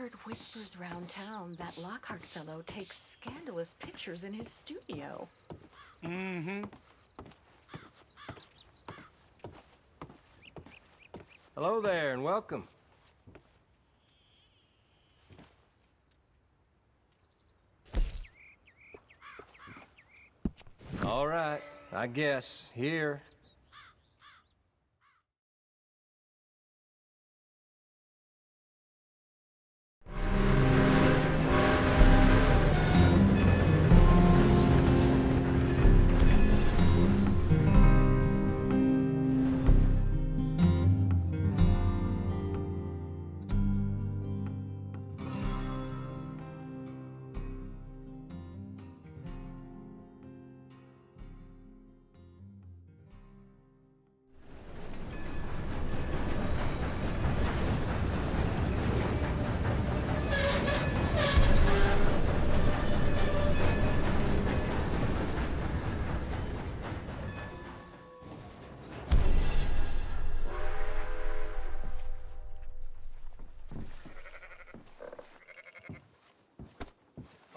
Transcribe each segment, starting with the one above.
heard whispers round town that Lockhart fellow takes scandalous pictures in his studio. Mm-hmm. Hello there, and welcome. All right, I guess. Here.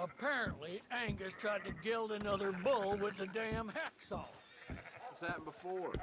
Apparently, Angus tried to gild another bull with the damn hacksaw. What's happened before?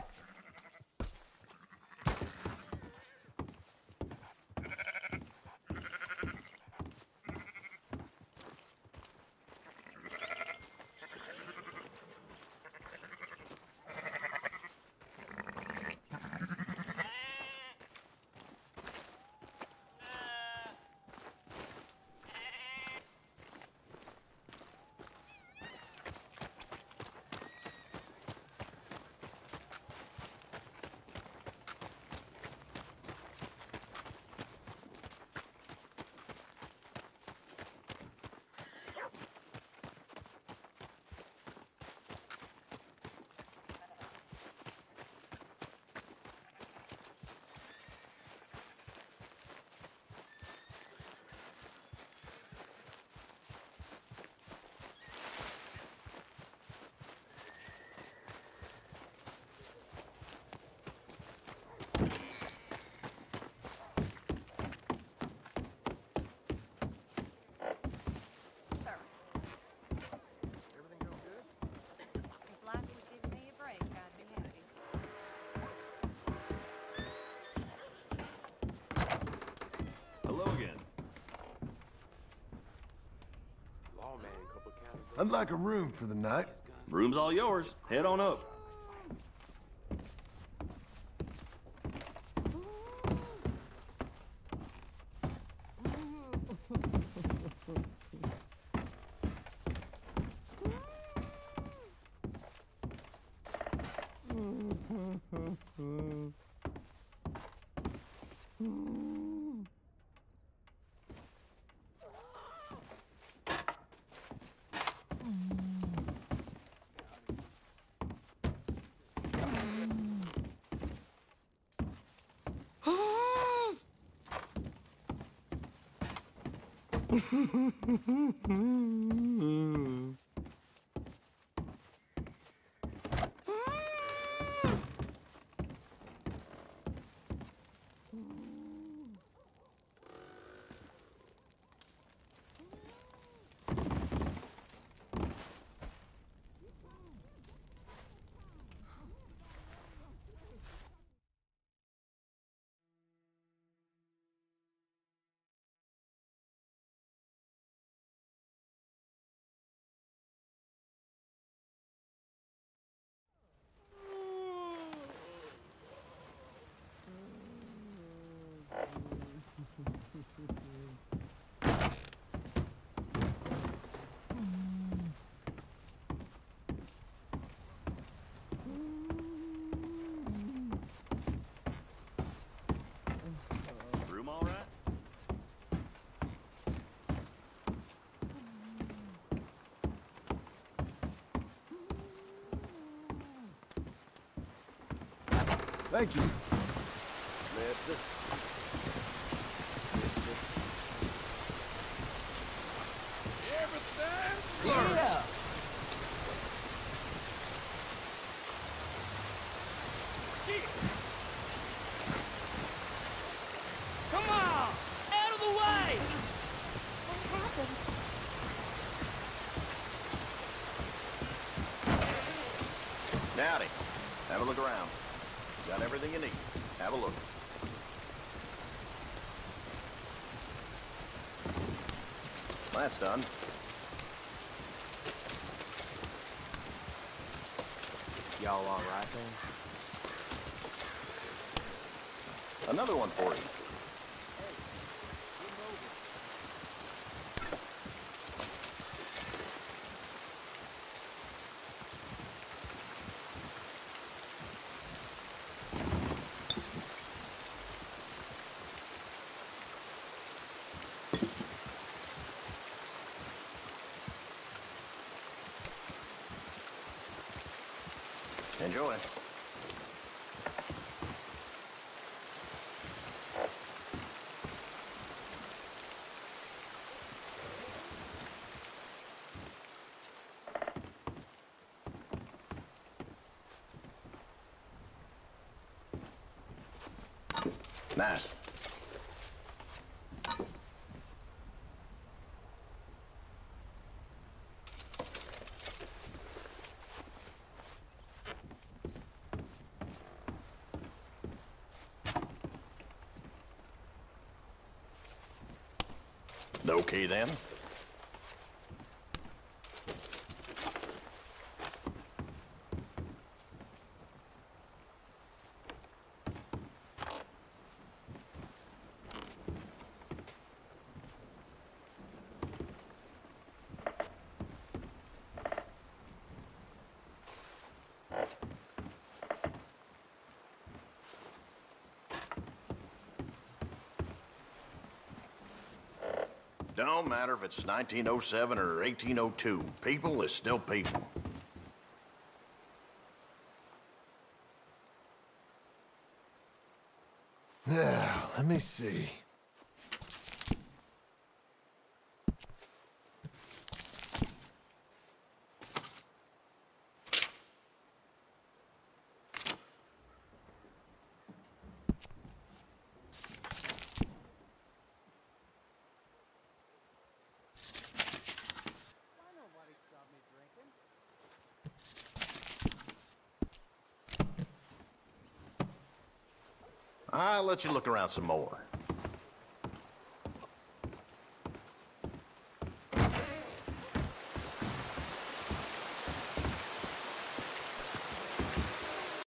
I'd like a room for the night. Room's all yours. Head on up. Room all right? Thank you. Everything's blurry. Come on! Out of the way! look around. Got everything you need. Have a look. That's done. Y'all all right then? Another one for you. Enjoy. Nice. Okay then. Don't matter if it's 1907 or 1802. People is still people. Now, let me see. I'll let you look around some more.